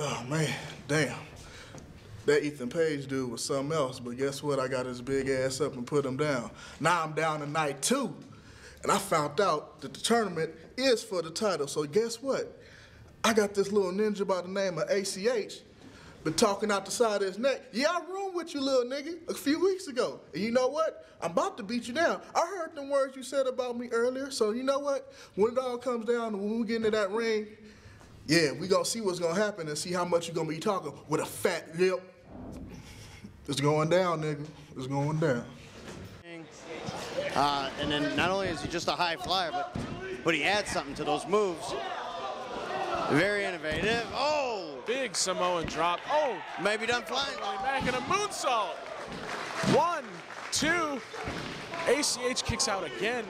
Oh man, damn. That Ethan Page dude was something else, but guess what? I got his big ass up and put him down. Now I'm down to night two. And I found out that the tournament is for the title. So guess what? I got this little ninja by the name of ACH. Been talking out the side of his neck. Yeah, I roomed with you, little nigga, a few weeks ago. And you know what? I'm about to beat you down. I heard the words you said about me earlier. So you know what? When it all comes down, when we get into that ring, yeah, we gonna see what's gonna happen and see how much you gonna be talking with a fat lip. It's going down, nigga. It's going down. Uh, and then not only is he just a high flyer, but but he adds something to those moves. Very innovative. Oh, Big Samoan drop. Oh, maybe done flying. going back in a moonsault. One, two. ACH kicks out again.